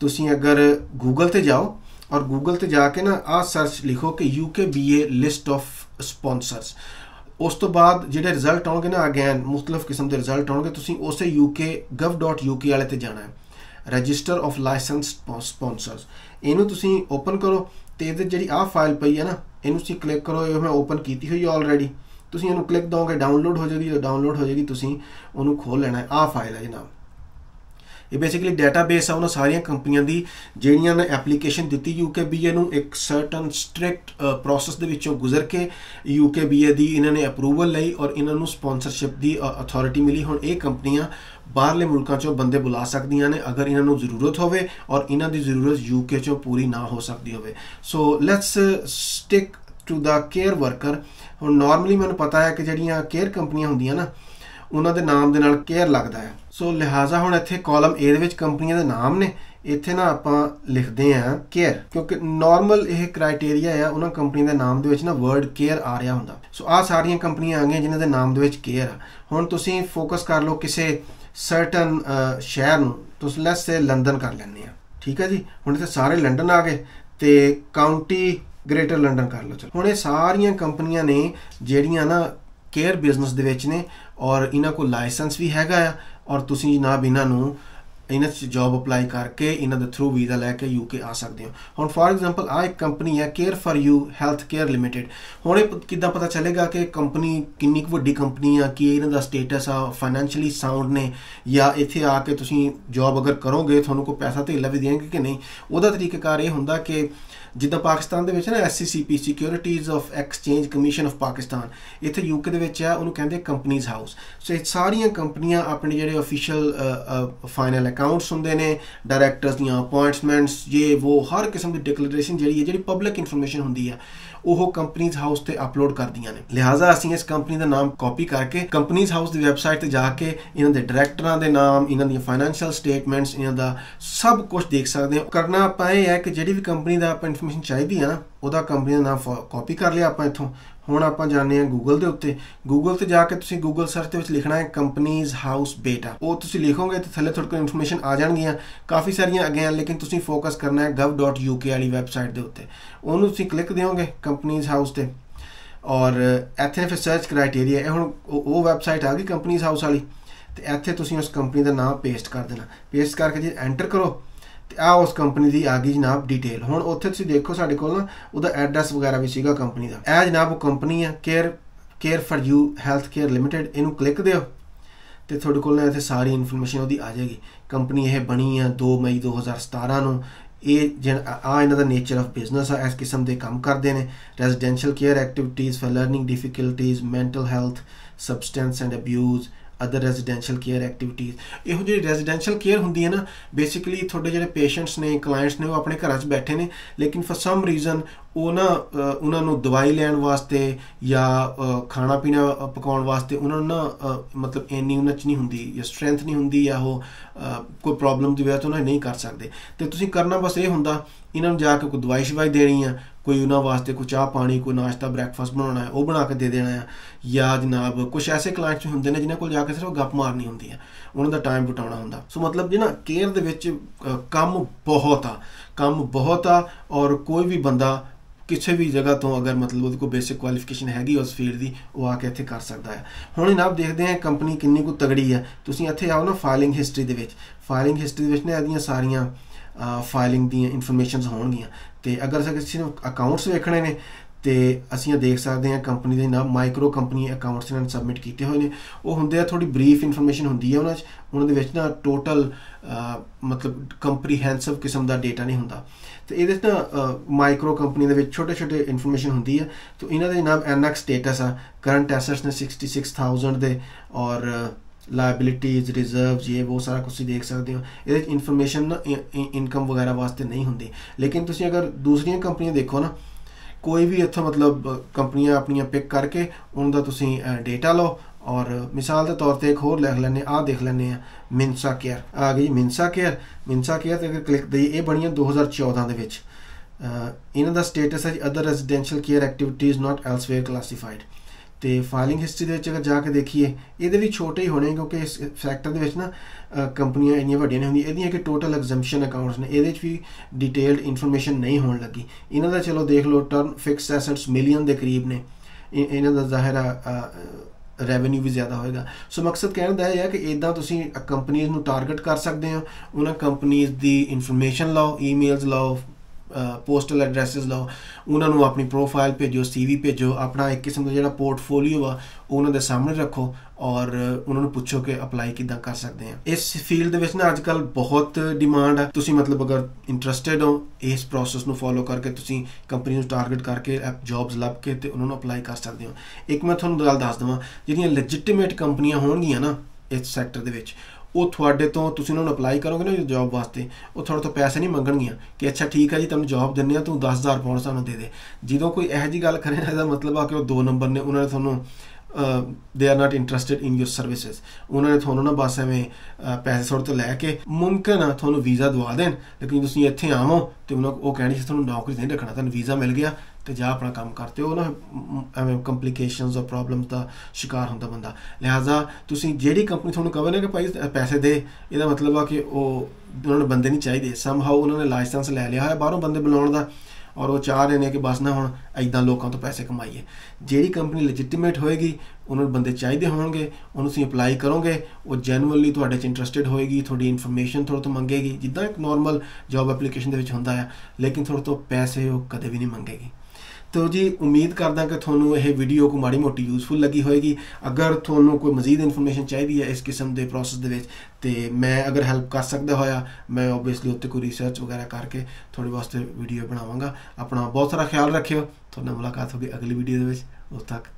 ਤੁਸੀਂ ਅਗਰ ਗੂਗਲ ਤੇ ਜਾਓ ਔਰ ਗੂਗਲ ਤੇ ਜਾ ਕੇ ਨਾ ਆ ਸਰਚ ਲਿਖੋ ਕਿ UK BA list of sponsors ਉਸ ਤੋਂ ਬਾਅਦ ਜਿਹੜੇ ਰਿਜ਼ਲਟ ਆਉਣਗੇ ਨਾ ਅਗੇਨ ਮੁxtਲਫ ਕਿਸਮ ਦੇ ਰਿਜ਼ਲਟ ਆਉਣਗੇ, ਤੁਸੀਂ ਉਸੇ uk.gov.uk ਵਾਲੇ ਤੇ ਜਾਣਾ ਹੈ। ਰਜਿਸਟਰ ਆਫ ਲਾਇਸੈਂਸਡ ਸਪਾਂਸਰਸ ਇਹਨੂੰ ਤੁਸੀਂ ਓਪਨ ਕਰੋ ਤੇ ਇਹਦੇ ਜਿਹੜੀ ਆਹ ਫਾਈਲ ਪਈ ਹੈ ਨਾ, ਇਹਨੂੰ ਤੁਸੀਂ ਕਲਿੱਕ ਕਰੋ, ਇਹ ਮੈਂ ਓਪਨ ਕੀਤੀ ਹੋਈ ਹੈ ਆਲਰੇਡੀ ਤੁਸੀਂ ਇਹਨੂੰ ਕਲਿੱਕ ਦੋਗੇ ਡਾਊਨਲੋਡ ਹੋ ਜਾਏਗੀ, ਜਦੋਂ ਡਾਊਨਲੋਡ ਹੋ ਜਾਏਗੀ, ਤੁਸੀਂ ਉਹਨੂੰ ਖੋਲ ਲੈਣਾ ਹੈ। ਆ ਫਾਈਲ ਹੈ ਜਨਾਬ ਇਹ ਬੇਸਿਕਲੀ ਡਾਟਾਬੇਸ ਆ, ਉਹਨਾਂ ਸਾਰੀਆਂ ਕੰਪਨੀਆਂ ਦੀ ਜਿਹੜੀਆਂ ਨੇ ਐਪਲੀਕੇਸ਼ਨ ਦਿੱਤੀ ਯੂਕੇਬੀਏ ਨੂੰ, ਇੱਕ ਸਰਟਨ ਸਟ੍ਰਿਕਟ ਪ੍ਰੋਸੈਸ ਦੇ ਵਿੱਚੋਂ ਗੁਜ਼ਰ ਕੇ ਯੂਕੇਬੀਏ ਦੀ ਇਹਨਾਂ ਨੇ ਅਪਰੂਵਲ ਲਈ ਔਰ ਇਹਨਾਂ ਨੂੰ ਸਪਾਂਸਰਸ਼ਿਪ ਦੀ ਅਥਾਰਟੀ ਮਿਲੀ। ਹੁਣ ਇਹ ਕੰਪਨੀਆਂ ਬਾਹਰਲੇ ਮੁਲਕਾਂ ਚੋਂ ਬੰਦੇ ਬੁਲਾ ਸਕਦੀਆਂ ਨੇ, ਅਗਰ ਇਹਨਾਂ ਨੂੰ ਜ਼ਰੂਰਤ ਹੋਵੇ ਔਰ ਇਹਨਾਂ ਦੀ ਜ਼ਰੂਰਤ ਯੂਕੇ ਚੋਂ ਪੂਰੀ ਨਾ ਹੋ ਸਕਦੀ ਹੋਵੇ। So let's stick to the care worker ਹੁਣ ਨਾਰਮਲੀ ਮੈਨੂੰ ਪਤਾ ਹੈ ਕਿ ਜਿਹੜੀਆਂ ਕੇਅਰ ਕੰਪਨੀਆਂ ਹੁੰਦੀਆਂ ਨਾ ਉਹਨਾਂ ਦੇ ਨਾਮ ਦੇ ਨਾਲ ਕੇਅਰ ਲੱਗਦਾ ਹੈ। ਸੋ ਲਿਹਾਜ਼ਾ ਹੁਣ ਇੱਥੇ ਕਾਲਮ A ਦੇ ਵਿੱਚ ਕੰਪਨੀਆਂ ਦੇ ਨਾਮ ਨੇ। ਇੱਥੇ ਨਾ ਆਪਾਂ ਲਿਖਦੇ ਆ ਕੇਅਰ ਕਿਉਂਕਿ ਨਾਰਮਲ ਇਹ ਕ੍ਰਾਈਟੇਰੀਆ ਆ, ਉਹਨਾਂ ਕੰਪਨੀਆਂ ਦੇ ਨਾਮ ਦੇ ਵਿੱਚ ਨਾ ਵਰਡ ਕੇਅਰ ਆ ਰਿਹਾ ਹੁੰਦਾ। ਸੋ ਆ ਸਾਰੀਆਂ ਕੰਪਨੀਆਂ ਆ ਗਈਆਂ ਜਿਨ੍ਹਾਂ ਦੇ ਨਾਮ ਦੇ ਵਿੱਚ ਕੇਅਰ ਆ। ਹੁਣ ਤੁਸੀਂ ਫੋਕਸ ਕਰ ਲਓ ਕਿਸੇ ਸਰਟਨ ਸ਼ਹਿਰ ਨੂੰ। ਤੁਸੀਂ ਲੈਟਸ ਸੇ ਲੰਡਨ ਕਰ ਲੈਂਦੇ ਆ ਠੀਕ ਹੈ ਜੀ? ਹੁਣ ਇੱਥੇ ਸਾਰੇ ਲੰਡਨ ਆ ਗਏ ਤੇ ਕਾਉਂਟੀ ਗ੍ਰੇਟਰ ਲੰਡਨ ਕਰ ਲਓ। ਚਲੋ। ਹੁਣ ਇਹ ਸਾਰੀਆਂ ਕੰਪਨੀਆਂ ਨੇ ਜਿਹੜੀਆਂ ਨਾ ਕੇਅਰ ਬਿਜ਼ਨਸ ਦੇ ਵਿੱਚ ਨੇ ਔਰ ਇਹਨਾਂ ਕੋਲ ਲਾਇਸੈਂਸ ਵੀ ਹੈਗਾ ਆ ਔਰ ਤੁਸੀਂ ਜਨਾਬ ਇਹਨਾਂ ਨੂੰ ਇਹਨਾਂ 'ਚ ਜੌਬ ਅਪਲਾਈ ਕਰਕੇ ਇਹਨਾਂ ਦੇ ਥਰੂ ਵੀਜ਼ਾ ਲੈ ਕੇ ਯੂਕੇ ਆ ਸਕਦੇ ਹੋ। ਹੁਣ ਫਾਰ ਐਗਜ਼ਾਮਪਲ ਆ ਇੱਕ ਕੰਪਨੀ ਹੈ care for you health care limited ਹੁਣ ਇਹ ਕਿੱਦਾਂ ਪਤਾ ਚੱਲੇਗਾ ਕਿ ਕੰਪਨੀ ਕਿੰਨੀ ਕੁ ਵੱਡੀ ਕੰਪਨੀ ਆ, ਕੀ ਇਹਨਾਂ ਦਾ ਸਟੇਟਸ ਆ ਫਾਈਨੈਂਸ਼ੀਅਲੀ ਸਾਊਂਡ ਨੇ ਜਾਂ ਇੱਥੇ ਆ ਕੇ ਤੁਸੀਂ ਜੌਬ ਅਗਰ ਕਰੋਗੇ, ਤੁਹਾਨੂੰ ਕੋਈ ਪੈਸਾ ਧੇਲਾ ਵੀ ਦੇਣਗੇ ਕਿ ਨਹੀਂ? ਉਹਦਾ ਤਰੀਕਾਕਾਰ ਇਹ ਹੁੰਦਾ ਕਿ ਜਿੱਦਾਂ ਪਾਕਿਸਤਾਨ ਦੇ ਵਿੱਚ ਨਾ SCCP securities of exchange commission of Pakistan ਇੱਥੇ ਯੂਕੇ ਦੇ ਵਿੱਚ ਆ, ਉਹਨੂੰ ਕਹਿੰਦੇ ਕੰਪਨੀਜ਼ ਹਾਊਸ ਸੋ ਇਹ ਸਾਰੀਆਂ ਕੰਪਨੀਆਂ ਆਪਣੇ ਜਿਹੜੇ ਅਫੀਸ਼ੀਅਲ ਫਾਈਨਲ ਅਕਾਊਂਟਸ ਹੁੰਦੇ ਨੇ ਡਾਇਰੈਕਟਰਸ ਦੀਆਂ ਅਪਾਇੰਟਮੈਂਟਸ ਇਹ ਉਹ ਹਰ ਕਿਸਮ ਦੀ ਡਿਕਲੇਰੇਸ਼ਨ ਜਿਹੜੀ ਹੈ, ਜਿਹੜੀ ਪਬਲਿਕ ਇਨਫੋਰਮੇਸ਼ਨ ਹੁੰਦੀ ਆ, ਉਹ ਕੰਪਨੀਜ਼ ਹਾਊਸ ਤੇ ਅਪਲੋਡ ਕਰਦੀਆਂ ਨੇ। ਲਿਹਾਜ਼ਾ ਅਸੀਂ ਇਸ ਕੰਪਨੀ ਦਾ ਨਾਮ ਕਾਪੀ ਕਰਕੇ ਕੰਪਨੀਜ਼ ਹਾਊਸ ਦੀ ਵੈਬਸਾਈਟ ਤੇ ਜਾ ਕੇ ਇਹਨਾਂ ਦੇ ਡਾਇਰੈਕਟਰਾਂ ਦੇ ਨਾਮ, ਇਹਨਾਂ ਦੀਆਂ ਫਾਈਨੈਂਸ਼ੀਅਲ ਸਟੇਟਮੈਂਟਸ ਇਹਨਾਂ ਦਾ ਸਭ ਕੁਝ ਦੇਖ ਸਕਦੇ ਹੋ। ਕਰਨਾ ਆਪਾਂ ਇਹ ਹੈ ਕਿ ਜਿਹੜੀ ਵੀ ਕੰਪਨੀ ਦਾ ਆਪਾਂ ਇਨਫੋਰਮੇਸ਼ਨ ਚਾਹੀਦੀ ਆ ਉਹਦਾ ਕੰਪਨੀ ਦਾ ਨਾਮ ਕਾਪੀ ਕਰ ਲਿਆ ਆਪਾਂ ਇੱਥੋਂ। ਹੁਣ ਆਪਾਂ ਜਾਣਦੇ ਹਾਂ ਗੂਗਲ ਦੇ ਉੱਤੇ। ਗੂਗਲ ਤੇ ਜਾ ਕੇ ਤੁਸੀਂ ਗੂਗਲ ਸਰਚ ਦੇ ਵਿੱਚ ਲਿਖਣਾ ਹੈ ਕੰਪਨੀਜ਼ ਹਾਊਸ ਬੇਟਾ ਉਹ ਤੁਸੀਂ ਲਿਖੋਗੇ ਤੇ ਥੱਲੇ ਤੁਹਾਡੇ ਕੋਲ ਇਨਫੋਰਮੇਸ਼ਨ ਆ ਜਾਣਗੀਆਂ। ਕਾਫੀ ਸਾਰੀਆਂ ਅੱਗੇ ਆ, ਲੇਕਿਨ ਤੁਸੀਂ ਫੋਕਸ ਕਰਨਾ ਹੈ gov.uk ਵਾਲੀ ਵੈਬਸਾਈਟ ਦੇ ਉੱਤੇ। ਉਹਨੂੰ ਤੁਸੀਂ ਕਲਿੱਕ ਦਿਓਗੇ ਕੰਪਨੀਜ਼ ਹਾਊਸ ਤੇ। ਔਰ ਇੱਥੇ ਫਿਰ ਸਰਚ ਕ੍ਰਾਈਟੇਰੀਆ ਇਹ ਹੁਣ ਉਹ ਵੈਬਸਾਈਟ ਆ ਗਈ ਕੰਪਨੀਜ਼ ਹਾਊਸ ਵਾਲੀ। ਤੇ ਇੱਥੇ ਤੁਸੀਂ ਉਸ ਕੰਪਨੀ ਦਾ ਨਾਮ ਪੇਸਟ ਕਰ ਦੇਣਾ। ਪੇਸਟ ਕਰਕੇ ਜੇ ਐਂਟਰ ਕਰੋ ਆ ਉਸ ਕੰਪਨੀ ਦੀ ਆ ਗਈ ਜਨਾਬ ਡਿਟੇਲ ਹੁਣ ਉੱਥੇ ਤੁਸੀਂ ਦੇਖੋ ਸਾਡੇ ਕੋਲ ਨਾ, ਉਹਦਾ ਐਡਰੈਸ ਵਗੈਰਾ ਵੀ ਸੀਗਾ ਕੰਪਨੀ ਦਾ। ਇਹ ਜਨਾਬ ਉਹ ਕੰਪਨੀ ਆ care care for you health care limited ਇਹਨੂੰ ਕਲਿੱਕ ਦਿਓ ਤੇ ਤੁਹਾਡੇ ਕੋਲ ਇੱਥੇ ਸਾਰੀ ਇਨਫੋਰਮੇਸ਼ਨ ਉਹਦੀ ਆ ਜਾਏਗੀ। ਕੰਪਨੀ ਇਹ ਬਣੀ ਆ 2 ਮਈ 2017 ਨੂੰ। ਇਹ ਆ ਇਹਨਾਂ ਦਾ ਨੇਚਰ ਆਫ ਬਿਜ਼ਨਸ ਆ, ਇਸ ਕਿਸਮ ਦੇ ਕੰਮ ਕਰਦੇ ਨੇ। Residential care activities for learning difficulties mental health substance and abuse other residential care activities ਇਹੋ ਜਿਹੀ ਰੈਜ਼ੀਡੈਂਸ਼ੀਅਲ ਕੇਅਰ ਹੁੰਦੀ ਹੈ ਨਾ ਬੇਸਿਕਲੀ ਤੁਹਾਡੇ ਜਿਹੜੇ ਪੇਸ਼ੈਂਟਸ ਨੇ ਕਲਾਇੰਟਸ ਨੇ, ਉਹ ਆਪਣੇ ਘਰਾਂ 'ਚ ਬੈਠੇ ਨੇ, ਲੇਕਿਨ ਫॉर ਸਮ ਰੀਜ਼ਨ ਉਹ ਨਾ ਉਹਨਾਂ ਨੂੰ ਦਵਾਈ ਲੈਣ ਵਾਸਤੇ ਜਾਂ ਖਾਣਾ ਪੀਣਾ ਪਕਾਉਣ ਵਾਸਤੇ ਉਹਨਾਂ ਨੂੰ ਨਾ ਮਤਲਬ ਇੰਨੀ ਉਹਨਾਂ 'ਚ ਨਹੀਂ ਹੁੰਦੀ ਜਾਂ ਸਟਰੈਂਥ ਨਹੀਂ ਹੁੰਦੀ ਜਾਂ ਉਹ ਕੋਈ ਪ੍ਰੋਬਲਮ ਦੀ ਵਜ੍ਹਾ ਤੋਂ ਨਹੀਂ ਕਰ ਸਕਦੇ। ਤੇ ਤੁਸੀਂ ਕਰਨਾ ਬਸ ਇਹ ਹੁੰਦਾ, ਇਹਨਾਂ ਨੂੰ ਜਾ ਕੇ ਕੋਈ ਦਵਾਈ ਸ਼ਵਾਈ ਦੇਣੀ ਆ ਕੋਈ ਉਹਨਾਂ ਵਾਸਤੇ ਕੋਈ ਚਾਹ ਪਾਣੀ, ਕੋਈ ਨਾਸ਼ਤਾ ਬ੍ਰੈਕਫਾਸਟ ਬਣਾਉਣਾ ਹੈ, ਉਹ ਬਣਾ ਕੇ ਦੇ ਦੇਣਾ ਹੈ। ਜਾਂ ਜਨਾਬ ਕੁਝ ਐਸੇ ਕਲਾਇੰਟਸ ਹੁੰਦੇ ਨੇ ਜਿਨ੍ਹਾਂ ਕੋਲ ਜਾ ਕੇ ਸਿਰਫ ਗੱਪ ਮਾਰਨੀ ਹੁੰਦੀ ਹੈ। ਉਹਨਾਂ ਦਾ ਟਾਈਮ ਬਟਾਉਣਾ ਹੁੰਦਾ। ਸੋ ਮਤਲਬ ਜੀ ਨਾ ਕੇਅਰ ਦੇ ਵਿੱਚ ਕੰਮ ਬਹੁਤ ਆ। ਕੰਮ ਬਹੁਤ ਆ ਔਰ ਕੋਈ ਵੀ ਬੰਦਾ ਕਿਸੇ ਵੀ ਜਗ੍ਹਾ ਤੋਂ ਅਗਰ ਮਤਲਬ ਉਹਦੇ ਕੋਲ ਬੇਸਿਕ ਕੁਆਲੀਫਿਕੇਸ਼ਨ ਹੈਗੀ ਉਸ ਫੀਲਡ ਦੀ, ਉਹ ਆ ਕੇ ਇੱਥੇ ਕਰ ਸਕਦਾ ਹੈ। ਹੁਣ ਜਨਾਬ ਦੇਖਦੇ ਹਾਂ ਕੰਪਨੀ ਕਿੰਨੀ ਕੁ ਤਗੜੀ ਹੈ। ਤੁਸੀਂ ਇੱਥੇ ਆਓ ਨਾ ਫਾਈਲਿੰਗ ਹਿਸਟਰੀ ਦੇ ਵਿੱਚ। ਫਾਈਲਿੰਗ ਹਿਸਟਰੀ ਦੇ ਵਿੱਚ ਨੇ ਇਹਦੀਆਂ ਸਾਰੀਆਂ ਫਾਈਲਿੰਗ ਦੀਆਂ ਇਨਫੋਰਮੇਸ਼ਨਸ ਹੋਣਗੀਆਂ। ਤੇ ਅਗਰ ਅਸੀਂ ਕਿਸੇ ਨੂੰ ਅਕਾਊਂਟਸ ਵੇਖਣੇ ਨੇ, ਤੇ ਅਸੀਂ ਇਹ ਦੇਖ ਸਕਦੇ ਹਾਂ ਕੰਪਨੀ ਦੇ ਨਾਮ ਮਾਈਕਰੋ ਕੰਪਨੀ ਅਕਾਊਂਟਸ ਇਹਨਾਂ ਨੇ ਸਬਮਿਟ ਕੀਤੇ ਹੋਏ ਨੇ। ਉਹ ਹੁੰਦੇ ਆ ਥੋੜੀ ਬਰੀਫ ਇਨਫੋਰਮੇਸ਼ਨ ਹੁੰਦੀ ਹੈ ਉਹਨਾਂ 'ਚ। ਉਹਨਾਂ ਦੇ ਵਿੱਚ ਨਾ ਟੋਟਲ ਮਤਲਬ ਕੰਪਰੀਹੈਂਸਿਵ ਕਿਸਮ ਦਾ ਡਾਟਾ ਨਹੀਂ ਹੁੰਦਾ। ਤੇ ਇਹਦੇ 'ਚ ਨਾ ਮਾਈਕਰੋ ਕੰਪਨੀ ਦੇ ਵਿੱਚ ਛੋਟੇ ਛੋਟੇ ਇਨਫੋਰਮੇਸ਼ਨ ਹੁੰਦੀ ਹੈ ਤੇ ਇਹਨਾਂ ਦੇ ਨਾਮ ਐਨਐਕਸ ਸਟੇਟਸ ਆ। ਕਰੰਟ ਐਸੈਟਸ ਨੇ 66000 ਦੇ ਔਰ ਲਾਇਬਿਲਿਟੀਜ਼ ਰਿਜ਼ਰਵਸ ਇਹ ਬਹੁਤ ਸਾਰਾ ਕੁਝ ਦੇਖ ਸਕਦੇ ਹੋ ਇਹਦੇ ਵਿੱਚ ਇਨਫੋਰਮੇਸ਼ਨ ਨਾ ਇਨਕਮ ਵਗੈਰਾ ਵਾਸਤੇ ਨਹੀਂ ਹੁੰਦੀ ਲੇਕਿਨ ਤੁਸੀਂ ਅਗਰ ਦੂਸਰੀਆਂ ਕੰਪਨੀਆਂ ਦੇਖੋ ਨਾ ਕੋਈ ਵੀ ਇੱਥੋਂ ਮਤਲਬ ਕੰਪਨੀਆਂ ਆਪਣੀਆਂ ਪਿਕ ਕਰਕੇ ਉਹਨਾਂ ਦਾ ਤੁਸੀਂ ਡੇਟਾ ਲਓ ਔਰ ਮਿਸਾਲ ਦੇ ਤੌਰ ਤੇ ਇੱਕ ਹੋਰ ਲਿਖ ਲੈਣੇ ਆ ਦੇਖ ਲੈਣੇ ਆ ਮਿੰਸਾ ਕੇਅਰ ਆ ਗਈ ਮਿੰਸਾ ਕੇਅਰ ਮਿੰਸਾ ਕੇਅਰ ਤੇ ਅਗਰ ਕਲਿੱਕ ਦਈ ਇਹ ਬਣੀਆਂ 2014 ਦੇ ਵਿੱਚ ਇਹਨਾਂ ਦਾ ਸਟੇਟਸ ਹੈ other residential care activities not elsewhere classified ਤੇ ਫਾਈਲਿੰਗ ਹਿਸਟਰੀ ਦੇ ਵਿੱਚ ਅਗਰ ਜਾ ਕੇ ਦੇਖੀਏ, ਇਹਦੇ ਵੀ ਛੋਟੇ ਹੀ ਹੋਣੇ ਕਿਉਂਕਿ ਇਸ ਸੈਕਟਰ ਦੇ ਵਿੱਚ ਨਾ ਕੰਪਨੀਆਂ ਇੰਨੀਆਂ ਵੱਡੀਆਂ ਨਹੀਂ ਹੁੰਦੀਆਂ। ਇਹਦੀਆਂ ਕਿ ਟੋਟਲ ਐਗਜ਼ੈਂਪਸ਼ਨ ਅਕਾਊਂਟਸ ਨੇ। ਇਹਦੇ ਵਿੱਚ ਵੀ ਡਿਟੇਲਡ ਇਨਫੋਰਮੇਸ਼ਨ ਨਹੀਂ ਹੋਣ ਲੱਗੀ। ਇਹਨਾਂ ਦਾ ਚਲੋ ਦੇਖ ਲਓ ਟਰਨ ਫਿਕਸ ਐਸੈਟਸ ਮਿਲੀਅਨ ਦੇ ਕਰੀਬ ਨੇ। ਇਹਨਾਂ ਦਾ ਜ਼ਾਹਿਰਾ ਰੈਵਨਿਊ ਵੀ ਜ਼ਿਆਦਾ ਹੋਏਗਾ। ਸੋ ਮਕਸਦ ਕਹਿਣ ਦਾ ਇਹ ਹੈ ਕਿ ਇਦਾਂ ਤੁਸੀਂ ਕੰਪਨੀਆਂ ਨੂੰ ਟਾਰਗੇਟ ਕਰ ਸਕਦੇ ਹੋ। ਉਹਨਾਂ ਕੰਪਨੀਆਂ ਦੀ ਇਨਫੋਰਮੇਸ਼ਨ ਲਓ ਈਮੇਲਸ ਲਓ ਪੋਸਟਲ ਐਡਰੈਸਸ ਲਓ, ਉਹਨਾਂ ਨੂੰ ਆਪਣੀ ਪ੍ਰੋਫਾਈਲ ਭੇਜੋ ਸੀਵੀ ਭੇਜੋ, ਆਪਣਾ ਇੱਕ ਕਿਸਮ ਦਾ ਜਿਹੜਾ ਪੋਰਟਫੋਲੀਓ ਆ, ਉਹਨਾਂ ਦੇ ਸਾਹਮਣੇ ਰੱਖੋ ਔਰ ਉਹਨਾਂ ਨੂੰ ਪੁੱਛੋ ਕਿ ਅਪਲਾਈ ਕਿੱਦਾਂ ਕਰ ਸਕਦੇ ਆ। ਇਸ ਫੀਲਡ ਦੇ ਵਿੱਚ ਨਾ ਅੱਜਕੱਲ ਬਹੁਤ ਡਿਮਾਂਡ ਆ। ਤੁਸੀਂ ਮਤਲਬ ਅਗਰ ਇੰਟਰਸਟਿਡ ਹੋ, ਇਸ ਪ੍ਰੋਸੈਸ ਨੂੰ ਫੋਲੋ ਕਰਕੇ ਤੁਸੀਂ ਕੰਪਨੀ ਨੂੰ ਟਾਰਗੇਟ ਕਰਕੇ ਜੌਬਸ ਲੱਭ ਕੇ ਤੇ ਉਹਨਾਂ ਨੂੰ ਅਪਲਾਈ ਕਰ ਸਕਦੇ ਹੋ। ਇੱਕ ਮੈਂ ਤੁਹਾਨੂੰ ਗੱਲ ਦੱਸ ਦਵਾਂ, ਜਿਹੜੀਆਂ ਲੈਜਿਟਿਮੇਟ ਕੰਪਨੀਆਂ ਹੋਣਗੀਆਂ ਨਾ, ਇਸ ਸੈਕਟਰ ਦੇ ਵਿੱਚ ਉਹ ਤੁਹਾਡੇ ਤੋਂ ਤੁਸੀਂ ਉਹਨਾਂ ਨੂੰ ਅਪਲਾਈ ਕਰੋਗੇ ਨਾ ਜੌਬ ਵਾਸਤੇ, ਉਹ ਤੁਹਾਡੇ ਤੋਂ ਪੈਸੇ ਨਹੀਂ ਮੰਗਣਗੀਆਂ ਕਿ ਅੱਛਾ ਠੀਕ ਹੈ ਜੀ ਤੁਹਾਨੂੰ ਜੌਬ ਦਿੰਨੇ ਆ ਤੂੰ 10000 ਪਾਉਂਡ ਸਾਨੂੰ ਦੇ ਦੇ। ਜਦੋਂ ਕੋਈ ਇਹੋ ਜੀ ਗੱਲ ਕਰੇ ਇਹਦਾ ਮਤਲਬ ਆ ਕਿ ਉਹ ਦੋ ਨੰਬਰ ਨੇ, ਉਹਨਾਂ ਨੇ ਤੁਹਾਨੂੰ they are not interested in your services ਉਹਨਾਂ ਨੇ ਤੁਹਾਨੂੰ ਨਾ ਬਸ ਐਵੇਂ ਪੈਸੇ ਸੋੜ ਤੋਂ ਲੈ ਕੇ ਮੁਮਕਿਨ ਆ ਤੁਹਾਨੂੰ ਵੀਜ਼ਾ ਦਵਾ ਦੇਣ। ਲੇਕਿਨ ਤੁਸੀਂ ਇੱਥੇ ਆਵੋ ਤੇ ਉਹਨਾਂ, ਉਹ ਕਹਿਣੀ ਸੀ ਤੁਹਾਨੂੰ ਨੌਕਰੀ ਨਹੀਂ ਰੱਖਣਾ, ਤੁਹਾਨੂੰ ਵੀਜ਼ਾ ਮਿਲ ਗਿਆ। ਤੇ ਜਾ ਆਪਣਾ ਕੰਮ ਕਰਤੇ ਉਹ ਨਾ, ਐਵੇਂ ਕੰਪਲਿਕੇਸ਼ਨਸ ਔਰ ਪ੍ਰੋਬਲਮਸ ਦਾ ਸ਼ਿਕਾਰ ਹੁੰਦਾ ਬੰਦਾ। ਲਿਹਾਜ਼ਾ ਤੁਸੀਂ ਜਿਹੜੀ ਕੰਪਨੀ ਤੁਹਾਨੂੰ ਕਵੇ ਨਾ ਕਿ ਭਾਈ ਪੈਸੇ ਦੇ, ਇਹਦਾ ਮਤਲਬ ਆ ਕਿ ਉਹ, ਉਹਨਾਂ ਨੂੰ ਬੰਦੇ ਨਹੀਂ ਚਾਹੀਦੇ। ਸਮ ਸਮਹਾਉ ਉਹਨਾਂ ਨੇ ਲਾਇਸੈਂਸ ਲੈ ਲਿਆ ਹੋਇਆ, ਬਾਹਰੋਂ ਬੰਦੇ ਬੁਲਾਉਣ ਦਾ। ਔਰ ਉਹ ਚਾਹ ਰਹੇ ਨੇ ਕਿ ਬਸ ਨਾ ਹੁਣ ਐਦਾਂ ਲੋਕਾਂ ਤੋਂ ਪੈਸੇ ਕਮਾਈਏ। ਜਿਹੜੀ ਕੰਪਨੀ ਲੈਜਿਟਿਮੇਟ ਹੋਏਗੀ, ਉਹਨਾਂ ਨੂੰ ਬੰਦੇ ਚਾਹੀਦੇ ਹੋਣਗੇ, ਉਹਨੂੰ ਤੁਸੀਂ ਅਪਲਾਈ ਕਰੋਗੇ, ਉਹ ਜੈਨੂਅਲੀ ਤੁਹਾਡੇ ਚ ਇੰਟਰਸਟਿਡ ਹੋਏਗੀ, ਤੁਹਾਡੀ ਇਨਫੋਰਮੇਸ਼ਨ ਤੁਹਾਡੇ ਤੋਂ ਮੰਗੇਗੀ। ਜਿੱਦਾਂ ਇੱਕ ਨਾਰਮਲ ਜੌਬ ਐਪਲੀਕੇਸ਼ਨ ਦੇ ਵਿੱਚ ਹੁੰਦਾ ਹੈ ਲੇਕਿਨ ਤੁਹਾਡੇ ਤੋਂ ਪੈਸੇ ਉਹ ਕਦੇ ਵੀ ਨਹੀਂ ਮੰਗੇਗੀ। ਤੋ ਜੀ, ਉਮੀਦ ਕਰਦਾ ਕਿ ਤੁਹਾਨੂੰ ਇਹ ਵੀਡੀਓ ਕੋ ਮਾੜੀ ਮੋਟੀ ਯੂਸਫੁਲ ਲੱਗੀ ਹੋਏਗੀ। ਅਗਰ ਤੁਹਾਨੂੰ ਕੋਈ ਮਜ਼ੀਦ ਇਨਫੋਰਮੇਸ਼ਨ ਚਾਹੀਦੀ ਹੈ ਇਸ ਕਿਸਮ ਦੇ ਪ੍ਰੋਸੈਸ ਦੇ ਵਿੱਚ, ਤੇ ਮੈਂ ਅਗਰ ਹੈਲਪ ਕਰ ਸਕਦਾ ਹੋਇਆ, ਮੈਂ ਆਬਵੀਅਸਲੀ ਉੱਤੇ ਕੋਈ ਰਿਸਰਚ ਵਗੈਰਾ ਕਰਕੇ ਤੁਹਾਡੇ ਵਾਸਤੇ ਵੀਡੀਓ ਬਣਾਵਾਂਗਾ। ਆਪਣਾ ਬਹੁਤ ਸਾਰਾ ਖਿਆਲ ਰੱਖਿਓ। ਤੁਹਾਡੇ ਨਾਲ ਮੁਲਾਕਾਤ ਹੋਗੀ ਅਗਲੀ ਵੀਡੀਓ ਦੇ ਵਿੱਚ। ਉਦੋਂ ਤੱਕ